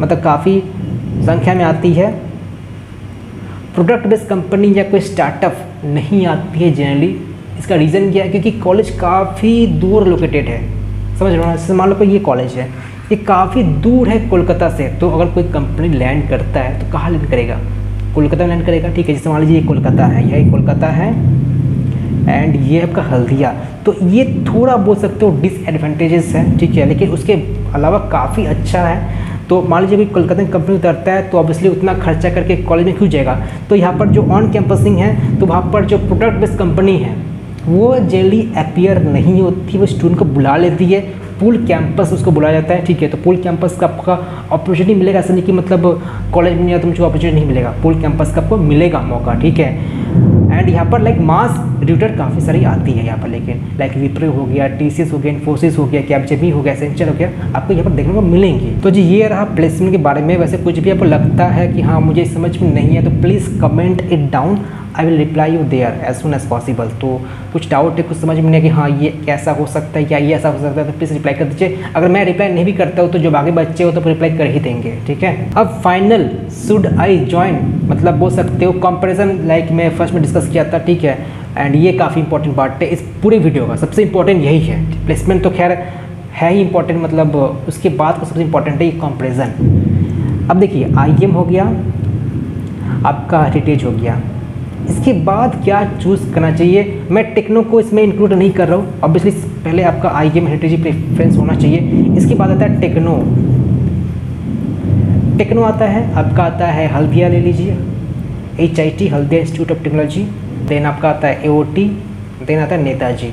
मतलब काफ़ी संख्या में आती है। प्रोडक्ट बेस्ड कंपनी या कोई स्टार्टअप नहीं आती है जनरली इसका रीज़न क्या है? क्योंकि कॉलेज काफ़ी दूर लोकेटेड है। समझ रहे हो जैसे मान लो कि ये कॉलेज है, ये काफ़ी दूर है कोलकाता से तो अगर कोई कंपनी लैंड करता है तो कहाँ लैंड करेगा? कोलकाता लैंड करेगा, ठीक है? जैसे मान लीजिए ये कोलकाता है, यही कोलकाता है एंड ये आपका हल्दिया। तो ये थोड़ा बोल सकते हो डिसएडवांटेजेस है, ठीक है? लेकिन उसके अलावा काफ़ी अच्छा है। तो मान लीजिए कोई कोलकाता में कंपनी उतरता है तो ऑब्वियसली उतना खर्चा करके कॉलेज में क्यों जाएगा? तो यहाँ पर जो ऑन कैंपसिंग है तो वहाँ पर जो प्रोडक्ट बेस्ड कंपनी है वो जनरली अपियर नहीं होती, वो स्टूडेंट को बुला लेती है, पुल कैंपस उसको बुलाया जाता है, ठीक है तो पुल कैंपस का आपका अपॉर्चुनिटी मिलेगा, ऐसा नहीं कि मतलब कॉलेज में तो मुझे अपॉर्चुनिटी नहीं मिलेगा, पुल कैंपस का आपको मिलेगा मौका, ठीक है? एंड यहाँ पर लाइक मास रिक्रूटर काफ़ी सारी आती है यहाँ पर, लेकिन लाइक विप्रो हो गया टीसीएस हो गया इन्फोसिस हो गया कैपजेमी हो गया सेंचर हो गया, आपको यहाँ पर देखने को मिलेंगी। तो जी, ये रहा प्लेसमेंट के बारे में, वैसे कुछ भी आपको लगता है कि हाँ मुझे समझ में नहीं है तो please comment it down I will reply you there as soon as possible तो कुछ डाउट है, कुछ समझ में नहीं कि हाँ ये कैसा हो सकता है, क्या ये ऐसा हो सकता है तो प्लीज़ रिप्लाई कर दीजिए। अगर मैं रिप्लाई नहीं भी करता हूँ तो जो बाकी बच्चे हो तो रिप्लाई कर ही देंगे, ठीक है? अब फाइनल शुड आई ज्वाइन मतलब बोल सकते हो कंपेरिजन लाइक मैं फ़र्स्ट में डिस्कस किया था, ठीक है? एंड ये काफ़ी इंपॉर्टेंट पार्ट है, इस पूरे वीडियो का सबसे इंपॉर्टेंट यही है। प्लेसमेंट तो खैर है ही इंपॉर्टेंट मतलब उसके बाद का सबसे इंपॉर्टेंट है ये कंपेरिजन अब देखिए आई हो गया, आपका हेरिटेज हो गया। इसके बाद क्या चूज़ करना चाहिए? मैं टेक्नो को इसमें इंक्लूड नहीं कर रहा हूँ। ऑब्वियसली पहले आपका आई एम हेरिटेज प्रेफरेंस होना चाहिए। इसके बाद आता है टेक्नो टेक्नो आता है, आपका आता है हल्दिया ले लीजिए। H I T Haldia Institute of Technology then आपका आता है ए ओ टी देन आता है नेताजी।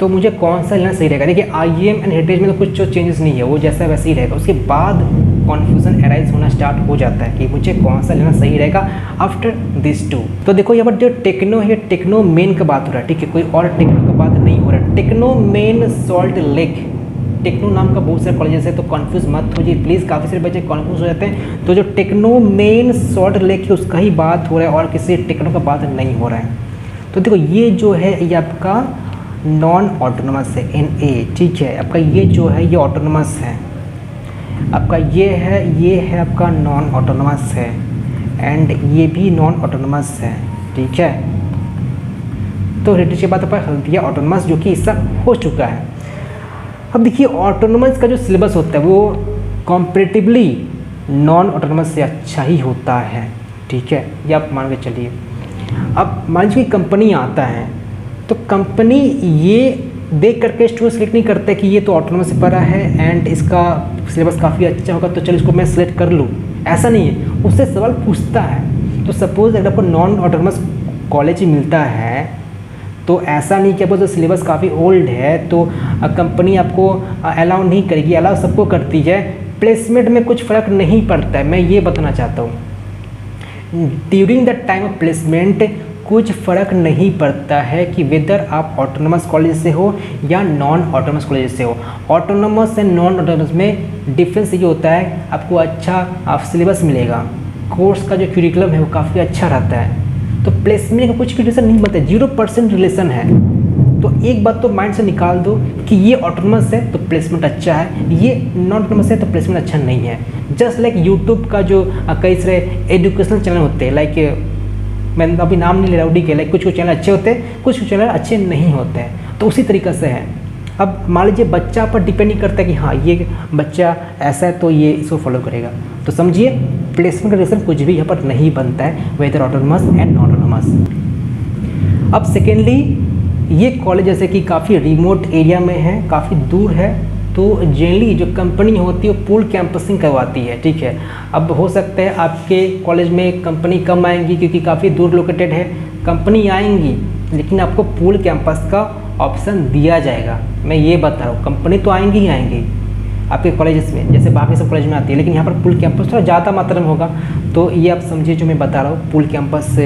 तो मुझे कौन सा लेना सही रहेगा? देखिए आई एम एंड हेरिटेज में तो कुछ जो चेंजेस नहीं है, वो जैसा वैसे ही रहेगा। उसके बाद कॉन्फ्यूज़न अराइज होना स्टार्ट हो जाता है कि मुझे कौन सा लेना सही रहेगा आफ्टर दिस टू तो देखो यहाँ पर जो टेक्नो है टेक्नो मेन का बात हो रहा है, ठीक है, कोई और टेक्नो का बात नहीं हो रहा है। Techno Main Salt Lake Techno नाम का बहुत सारे कॉलेजेस है तो कन्फ्यूज़ मत हो जाइए प्लीज़ काफ़ी सारे बच्चे कन्फ्यूज़ हो जाते हैं। तो जो टेक्नो मेन सॉल्ट लेक है, उसका ही बात हो रहा है और किसी टेक्नो का बात नहीं हो रहा है। तो देखो ये जो है, ये आपका नॉन ऑटोनमस है एन ए ठीक है? आपका ये जो है, ये ऑटोनमस है। आपका ये है ये है आपका नॉन ऑटोनमस है। एंड ये भी नॉन ऑटोनमस है, ठीक है? तो हेरिटेज के बाद पर हल्दिया ऑटोनमस जो कि इस साल हो चुका है। अब देखिए ऑटोनमस का जो सिलेबस होता है, वो कॉम्परेटिवली नॉन ऑटोनमस से अच्छा ही होता है, ठीक है? ये आप मान के चलिए। अब मान लीजिए कंपनी आता है तो कंपनी ये देख करके स्टूडेंट सेलेक्ट नहीं करते कि ये तो ऑटोनमस पढ़ा है एंड इसका सिलेबस काफ़ी अच्छा होगा तो चलो इसको मैं सेलेक्ट कर लूँ। ऐसा नहीं है। उससे सवाल पूछता है। तो सपोज़ अगर आपको नॉन ऑटोनमस कॉलेज मिलता है तो ऐसा नहीं कि आपको जो सिलेबस काफ़ी ओल्ड है तो कंपनी आपको अलाउ नहीं करेगी। अलाउ सबको करती है। प्लेसमेंट में कुछ फ़र्क नहीं पड़ता है। मैं ये बताना चाहता हूँ। During the time of placement कुछ फ़र्क नहीं पड़ता है कि वेदर आप ऑटोनमस कॉलेज से हो या नॉन ऑटोनमस कॉलेज से हो। ऑटोनमस एंड नॉन ऑटोनमस में डिफरेंस ये होता है, आपको अच्छा आप सिलेबस मिलेगा। कोर्स का जो क्यूरिकुलम है वो काफ़ी अच्छा रहता है। तो प्लेसमेंट का कुछ रिलेशन नहीं बनता ज़ीरो परसेंट रिलेशन है। तो एक बात तो माइंड से निकाल दो कि ये ऑटोनमस है तो प्लेसमेंट अच्छा है, ये नॉन ऑटोनमस है तो प्लेसमेंट अच्छा नहीं है। जस्ट लाइक यूट्यूब का जो कई सारे एजुकेशनल चैनल होते हैं लाइक मैं अभी नाम नहीं ले रहा हूँ डी के लाइक कुछ कुछ चैनल अच्छे होते हैं कुछ कुछ चैनल अच्छे नहीं होते हैं तो उसी तरीके से है। अब मान लीजिए बच्चा पर डिपेंड नहीं करता कि हाँ ये बच्चा ऐसा है तो ये इसको फॉलो करेगा। तो समझिए प्लेसमेंट का रिलेशन कुछ भी यहाँ पर नहीं बनता है whether autonomous and non autonomous अब सेकेंडली ये कॉलेज जैसे कि काफ़ी रिमोट एरिया में है, काफ़ी दूर है तो जनरली जो कंपनी होती है, वो पूल कैंपसिंग करवाती है, ठीक है? अब हो सकता है आपके कॉलेज में कंपनी कम आएँगी क्योंकि काफ़ी दूर लोकेटेड है। कंपनी आएँगी, लेकिन आपको पूल कैंपस का ऑप्शन दिया जाएगा। मैं ये बता रहा हूँ कंपनी तो आएँगी ही आएँगी आपके कॉलेजेस में, जैसे बाकी सब कॉलेज में आती है, लेकिन यहाँ पर पुल कैंपस थोड़ा ज़्यादा मात्रा में होगा। तो ये आप समझिए जो मैं बता रहा हूँ पुल कैंपस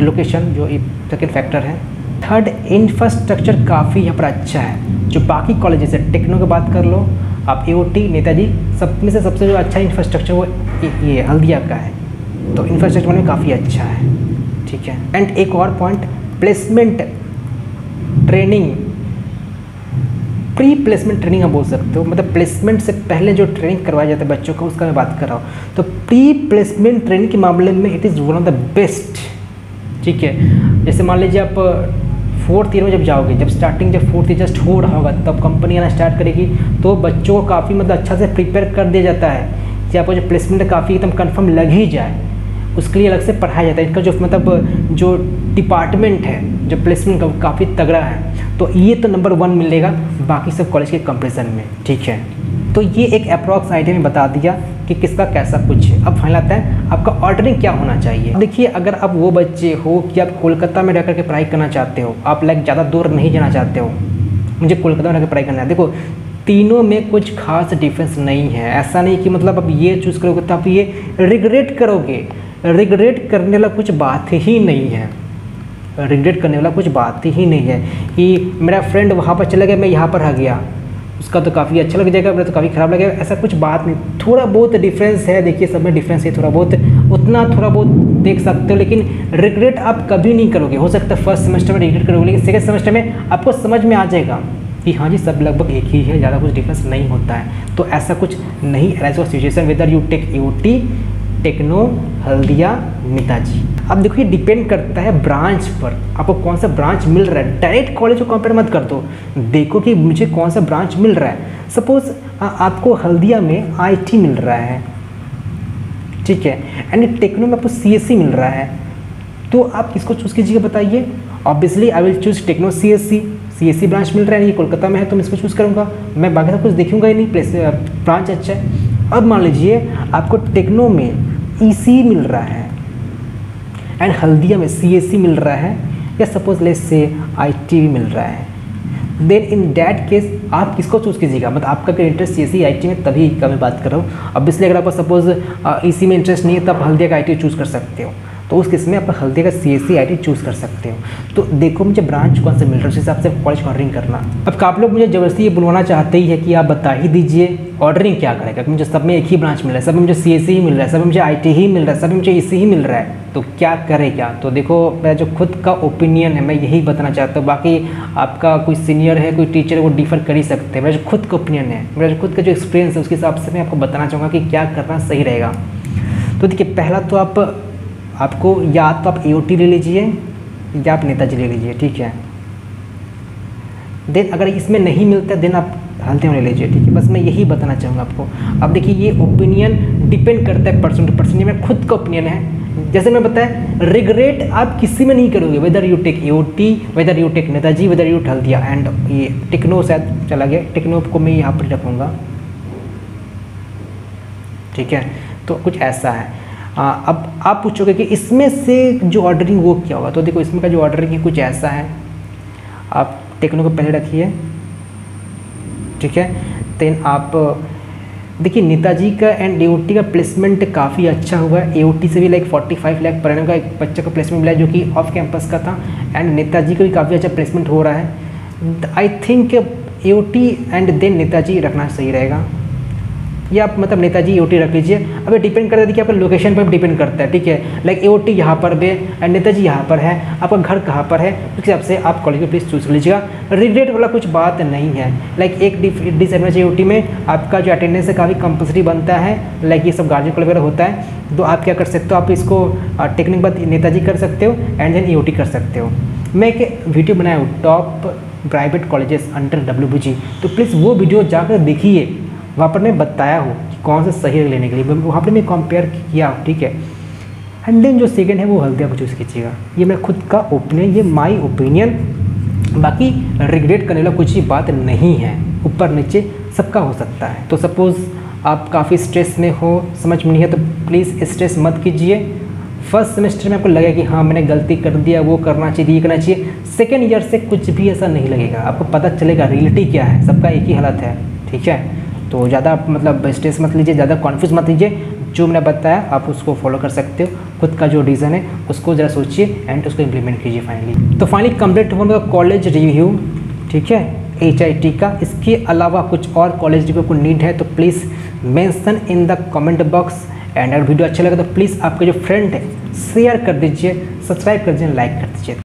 लोकेशन जो सेकेंड फैक्टर है। थर्ड इंफ्रास्ट्रक्चर काफ़ी यहाँ पर अच्छा है। जो बाकी कॉलेजेस है टेक्नो की बात कर लो, आप ए नेताजी, सब में से सबसे जो अच्छा इंफ्रास्ट्रक्चर वो ये हल्दिया का है। तो इंफ्रास्ट्रक्चर में काफ़ी अच्छा है, ठीक है। एंड एक और point placement training pre placement training आप बोल सकते हो मतलब प्लेसमेंट से पहले जो ट्रेनिंग करवाया जाता है बच्चों को, उसका मैं बात कर रहा हूँ। तो प्री प्लेसमेंट ट्रेनिंग के मामले में it is one of the best ठीक है। जैसे मान लीजिए आप फोर्थ ईयर में जब जाओगे, जब स्टार्टिंग जब फोर्थ ईयर जस्ट हो रहा होगा, तब कंपनी आना स्टार्ट करेगी तो बच्चों को काफ़ी मतलब अच्छा से प्रिपेयर कर दिया जाता है कि आपको जो प्लेसमेंट काफ़ी एकदम कन्फर्म लग ही जाए। उसके लिए अलग से पढ़ाया जाता है। इसका जो मतलब जो डिपार्टमेंट है, जो प्लेसमेंट का काफ़ी तगड़ा है। तो ये तो नंबर वन मिलेगा, बाकी सब कॉलेज के कंपेरिजन में, ठीक है? तो ये एक अप्रॉक्स आइडिया में बता दिया। कि किसका कैसा कुछ है। अब फाइनल आता है, आपका ऑर्डरिंग क्या होना चाहिए? देखिए, अगर आप वो बच्चे हो कि आप कोलकाता में रहकर के पढ़ाई करना चाहते हो, आप लाइक ज़्यादा दूर नहीं जाना चाहते हो, मुझे कोलकाता में रहकर पढ़ाई करना है। देखो, तीनों में कुछ खास डिफरेंस नहीं है। ऐसा नहीं कि मतलब आप ये चूज़ करोगे तो आप ये रिग्रेट करोगे। रिग्रेट करने वाला कुछ बात ही नहीं है। रिग्रेट करने वाला कुछ बात ही नहीं है कि मेरा फ्रेंड वहाँ पर चला गया, मैं यहाँ पर आ गया। उसका तो काफ़ी अच्छा लग जाएगा, मेरा तो काफ़ी ख़राब लगेगा। ऐसा कुछ बात नहीं। थोड़ा बहुत डिफरेंस है, देखिए सब में डिफरेंस है, थोड़ा बहुत। उतना थोड़ा बहुत देख सकते हो, लेकिन रिग्रेट आप कभी नहीं करोगे। हो सकता है फ़र्स्ट सेमेस्टर में रिग्रेट करोगे, लेकिन सेकेंड सेमेस्टर में आपको समझ में आ जाएगा कि हाँ जी, सब लगभग एक ही है, ज़्यादा कुछ डिफरेंस नहीं होता है। तो ऐसा कुछ नहीं। ऐसा situation whether you take you Techno Haldia Netaji. अब देखो, ये डिपेंड करता है ब्रांच पर। आपको कौन सा ब्रांच मिल रहा है? डायरेक्ट कॉलेज को कंपेयर मत कर दो। देखो कि मुझे कौन सा ब्रांच मिल रहा है। सपोज़ आपको हल्दिया में आईटी मिल रहा है। ठीक है? एंड टेक्नो में आपको सी मिल रहा है। तो आप किसको चूज़ कीजिएगा, बताइए। Obviously I will choose Techno C S C C S C branch मिल रहा है, ये कोलकाता में है तो मैं इसको चूज़ करूँगा। मैं बाकी सब कुछ देखूँगा ही नहीं प्लेस ब्रांच अच्छा है। अब मान लीजिए, आपको टेक्नो में ई e मिल रहा है। एंड हल्दिया में सी मिल रहा है, या सपोज़ लेस से आई मिल रहा है। देन इन डैट केस आप किसको चूज़ कीजिएगा? मतलब आपका अगर इंटरेस्ट सी एस आई में? तभी का मैं बात कर रहा हूँ। इसलिए अगर आपको सपोज़ ई में इंटरेस्ट नहीं है तो आप हल्दिया का आईटी चूज़ कर सकते हो। तो उस केस में आप हल्दी का सी एस सी चूज़ कर सकते हो। तो देखो मुझे ब्रांच कौन सा मिल रहा है, उस हिसाब से कॉलेज ऑर्डरिंग करना। अब आप लोग मुझे ज़बरदस्ती ये बुलवाना चाहते ही है कि आप बता ही दीजिए ऑर्डरिंग क्या करेगा? मुझे सब में एक ही ब्रांच मिल रहा है, सब में मुझे सी ही मिल रहा है, सब में मुझे आई टी ही मिल रहा है, सब में मुझे ई ही मिल रहा है। तो क्या करे क्या? तो देखो मेरा जो खुद का ओपिनियन है, मैं यही बताना चाहता हूँ। बाकी आपका कोई सीनियर है, कोई टीचर वो डिफर कर ही सकते हैं। मेरा जो खुद का ओपिनियन है, मेरा जो खुद का जो एक्सपीरियंस है, उसके हिसाब से मैं आपको बताना चाहूँगा कि क्या करना सही रहेगा। तो देखिए, पहला तो आप, आपको या तो आप ए ले लीजिए, या आप नेताजी ले लीजिए, ठीक है? देन अगर इसमें नहीं मिलता देन आप हल्दी ले लीजिए, ठीक है? बस मैं यही बताना चाहूँगा आपको। अब देखिए, ये ओपिनियन डिपेंड करता है पर्सन टू पर्सन ये मेरा खुद का ओपिनियन है। जैसे मैं बताया रिग्रेट आप किसी में नहीं करोगे whether you take A T whether you take Netaji whether you Haldia and ये टेक्नो शायद चला गया टेक्नो को मैं यहाँ पर रखूँगा। ठीक है? तो कुछ ऐसा है। आ, अब आप पूछोगे कि इसमें से जो ऑर्डरिंग वो क्या होगा? तो देखो इसमें का जो ऑर्डरिंग है कुछ ऐसा है। आप टेक्नो को पहले रखिए। ठीक है? देन आप देखिए, नेताजी का एंड ए का प्लेसमेंट काफ़ी अच्छा हुआ। है एओटी से भी लाइक 45 लाख पर का एक बच्चे का प्लेसमेंट मिला, जो कि ऑफ़ कैंपस का था। एंड नेताजी का भी काफ़ी अच्छा प्लेसमेंट हो रहा है। I think A and then Netaji रखना सही रहेगा। या आप मतलब नेताजी ए रख लीजिए। अब ये डिपेंड करता है कि आपका लोकेशन पर डिपेंड करता है, ठीक है? लाइक ए ओ टी यहाँ पर भी एंड नेताजी यहाँ पर है। आपका घर कहाँ पर है? उस हिसाब से आप कॉलेज में प्लीज़ चूज़ कर लीजिएगा। रिग्रेट वाला कुछ बात नहीं है। लाइक एक डिसएडवांटेज ए में आपका जो अटेंडेंस है काफ़ी कंपल्सरी बनता है। लाइक ये सब गार्जियन वगैरह होता है। तो आप क्या कर सकते हो? आप इसको टेक्निक बाद नेताजी कर सकते हो एंड देन ए कर सकते हो। मैं एक वीडियो बनाया हूँ top private colleges under WBG तो प्लीज़ वो वीडियो जाकर देखिए। वहाँ पर मैं बताया हूँ कि कौन सा सही लेने के लिए। वहाँ पर मैं कंपेयर किया, ठीक है? एंड देन जो सेकेंड है, वो हल्दिया को चूज़ कीजिएगा। ये मेरा खुद का ओपिनियन ये माई ओपिनियन बाकी रिग्रेट करने वाला कुछ ही बात नहीं है। ऊपर नीचे सबका हो सकता है। तो सपोज़ आप काफ़ी स्ट्रेस में हो, समझ में नहीं है तो प्लीज़ स्ट्रेस मत कीजिए। फ़र्स्ट सेमेस्टर में आपको लगेगा कि हाँ मैंने गलती कर दिया, वो करना चाहिए, ये करना चाहिए। सेकेंड ईयर से कुछ भी ऐसा नहीं लगेगा। आपको पता चलेगा रियलिटी क्या है, सबका एक ही हालत है, ठीक है? तो ज़्यादा मतलब स्ट्रेस मत लीजिए, ज़्यादा कॉन्फ्यूज मत लीजिए। जो मैंने बताया, आप उसको फॉलो कर सकते हो। खुद का जो रीज़न है, उसको ज़रा सोचिए एंड उसको इम्प्लीमेंट कीजिए फाइनली तो फाइनली कंप्लीट हुआ मेरा कॉलेज रिव्यू ठीक है? एच आई टी का। इसके अलावा कुछ और कॉलेज रिव्यू को नीड है तो please mention in the comment box and अगर वीडियो अच्छा लगा तो प्लीज़ आपके जो फ्रेंड है शेयर कर दीजिए सब्सक्राइब कर दीजिए लाइक कर दीजिए।